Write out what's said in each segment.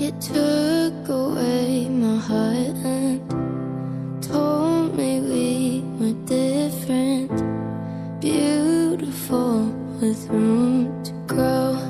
You took away my heart and told me we were different, beautiful with room to grow.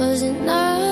wasn't